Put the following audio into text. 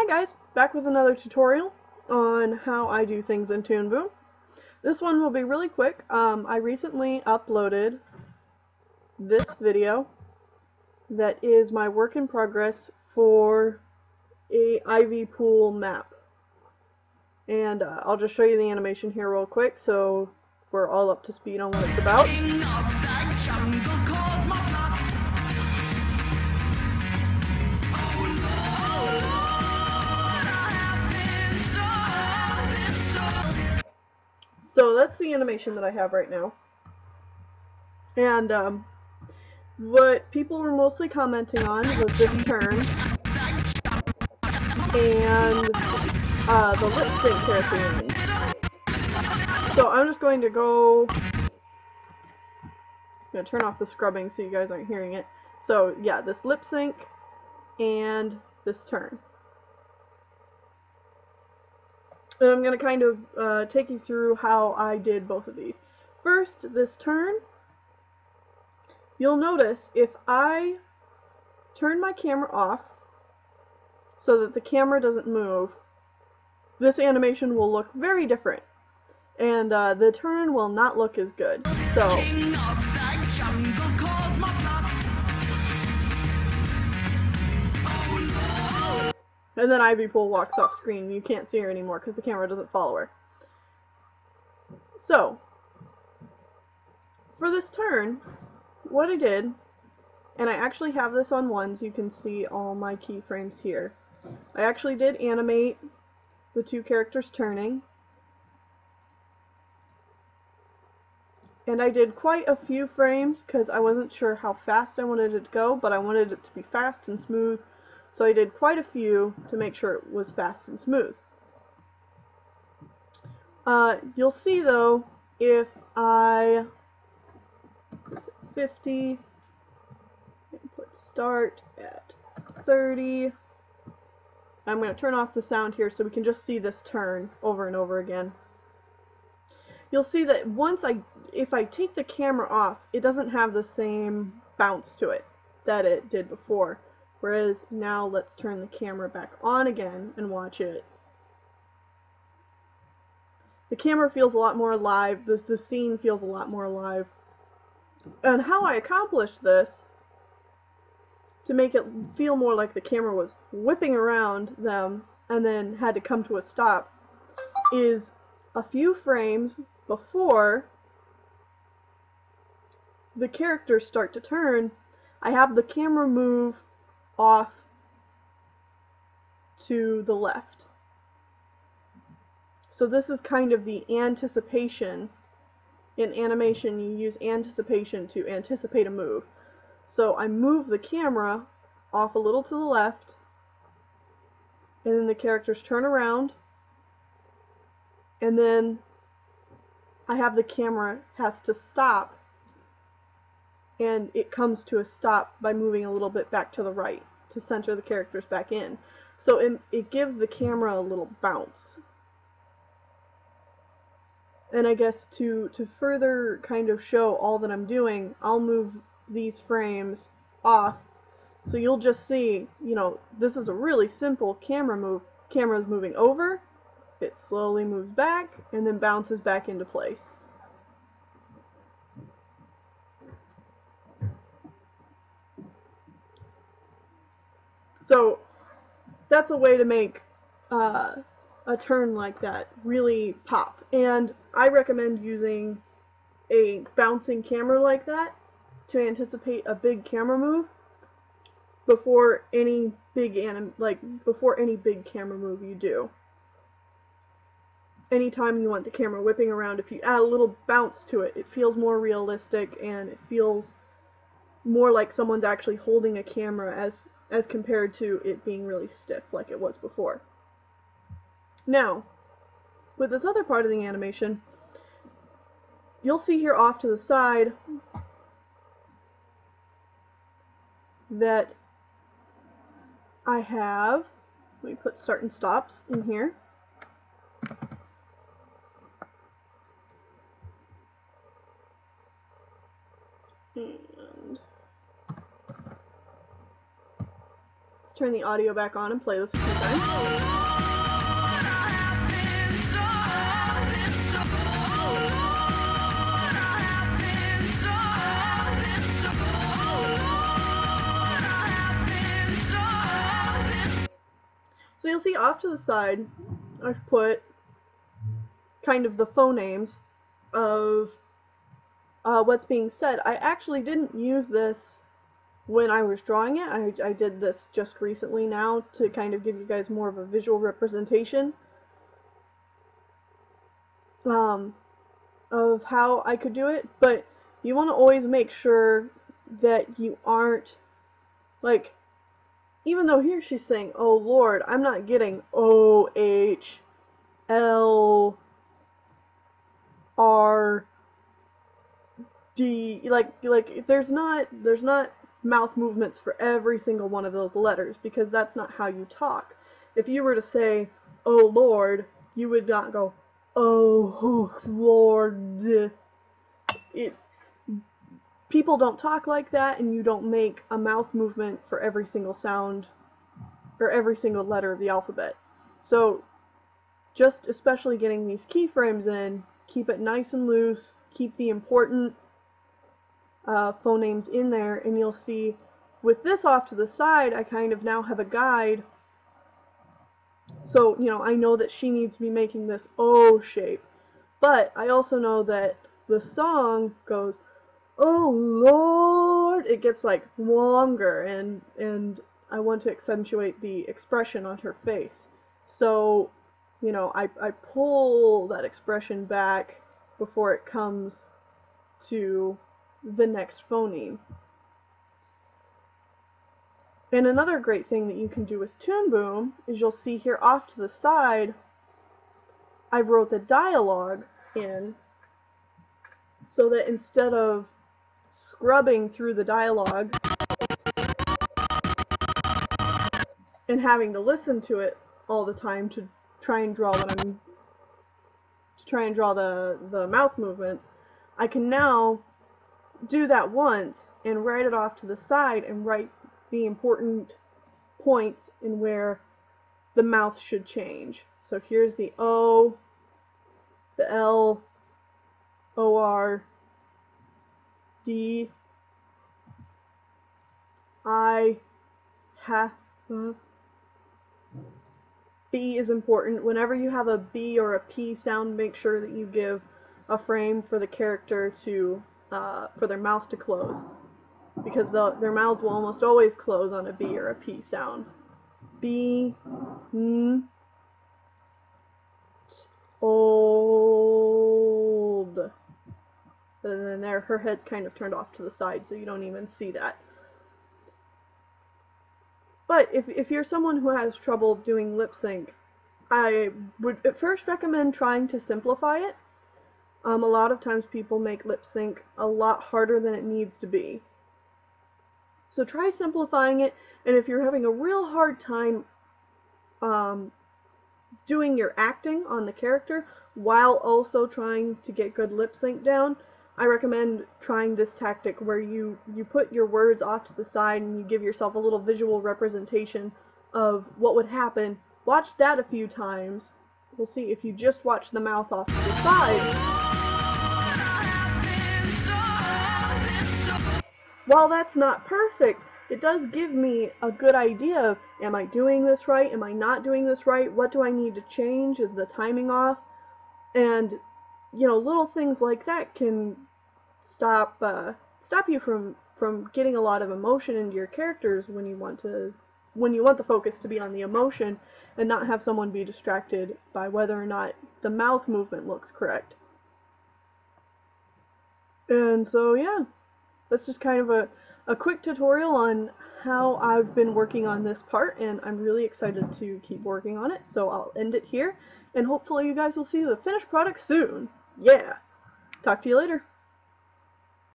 Hi guys, back with another tutorial on how I do things in Toon Boom. This one will be really quick. Um, I recently uploaded this video that is my work in progress for a Ivypool map. And uh, I'll just show you the animation here real quick so we're all up to speed on what it's about. So that's the animation that I have right now. And um, what people were mostly commenting on was this turn and uh, the lip sync character So I'm just going to go. I'm gonna turn off the scrubbing so you guys aren't hearing it. So yeah, this lip sync and this turn. And I'm going to kind of uh, take you through how I did both of these. First, this turn, you'll notice if I turn my camera off so that the camera doesn't move, this animation will look very different. And uh, the turn will not look as good. So... And then Ivypool walks off screen. You can't see her anymore because the camera doesn't follow her. So, for this turn, what I did, and I actually have this on ones, you can see all my keyframes here. I actually did animate the two characters turning. And I did quite a few frames because I wasn't sure how fast I wanted it to go, but I wanted it to be fast and smooth so I did quite a few to make sure it was fast and smooth. Uh, you'll see though, if I 50, put start at 30, I'm going to turn off the sound here so we can just see this turn over and over again. You'll see that once I, if I take the camera off, it doesn't have the same bounce to it that it did before. Whereas now let's turn the camera back on again and watch it. The camera feels a lot more alive, the, the scene feels a lot more alive. And how I accomplished this, to make it feel more like the camera was whipping around them and then had to come to a stop, is a few frames before the characters start to turn, I have the camera move off to the left. So this is kind of the anticipation. In animation, you use anticipation to anticipate a move. So I move the camera off a little to the left, and then the characters turn around, and then I have the camera has to stop, and it comes to a stop by moving a little bit back to the right to center the characters back in. So it, it gives the camera a little bounce. And I guess to, to further kind of show all that I'm doing, I'll move these frames off. So you'll just see, you know, this is a really simple camera move. Camera's moving over, it slowly moves back, and then bounces back into place. So that's a way to make uh, a turn like that really pop. And I recommend using a bouncing camera like that to anticipate a big camera move before any big anim like before any big camera move you do. Anytime you want the camera whipping around, if you add a little bounce to it, it feels more realistic and it feels more like someone's actually holding a camera as as compared to it being really stiff like it was before. Now, with this other part of the animation, you'll see here off to the side that I have, let me put start and stops in here. Turn the audio back on and play this a few times. So you'll see off to the side, I've put kind of the phonemes of uh, what's being said. I actually didn't use this when I was drawing it. I, I did this just recently now to kind of give you guys more of a visual representation um, of how I could do it. But you want to always make sure that you aren't like even though here she's saying, "Oh Lord," I'm not getting O H L R D like like there's not there's not mouth movements for every single one of those letters because that's not how you talk. If you were to say, "Oh Lord," you would not go, "Oh Lord." It people don't talk like that and you don't make a mouth movement for every single sound or every single letter of the alphabet. So just especially getting these keyframes in, keep it nice and loose, keep the important uh, phonemes in there, and you'll see with this off to the side, I kind of now have a guide. So, you know, I know that she needs to be making this O shape. But I also know that the song goes oh lord it gets like longer and and i want to accentuate the expression on her face so you know i i pull that expression back before it comes to the next phoneme. And another great thing that you can do with Toon Boom is you'll see here off to the side I wrote the dialogue in so that instead of scrubbing through the dialogue and having to listen to it all the time to try and draw what I'm to try and draw the the mouth movements, I can now do that once and write it off to the side and write the important points in where the mouth should change. So here's the O, the L, O R, D I have B is important. Whenever you have a B or a P sound, make sure that you give a frame for the character to uh, for their mouth to close because the, their mouths will almost always close on a B or a P sound. B, N, t, old. And then there, her head's kind of turned off to the side, so you don't even see that. But if, if you're someone who has trouble doing lip sync, I would at first recommend trying to simplify it. Um, a lot of times people make lip sync a lot harder than it needs to be. So try simplifying it, and if you're having a real hard time um, doing your acting on the character while also trying to get good lip sync down, I recommend trying this tactic where you, you put your words off to the side and you give yourself a little visual representation of what would happen. Watch that a few times. We'll see if you just watch the mouth off to the side. While that's not perfect, it does give me a good idea of am I doing this right? Am I not doing this right? What do I need to change? Is the timing off? And you know, little things like that can stop uh, stop you from from getting a lot of emotion into your characters when you want to when you want the focus to be on the emotion and not have someone be distracted by whether or not the mouth movement looks correct. And so yeah, that's just kind of a, a quick tutorial on how I've been working on this part and I'm really excited to keep working on it. So I'll end it here and hopefully you guys will see the finished product soon. Yeah. Talk to you later.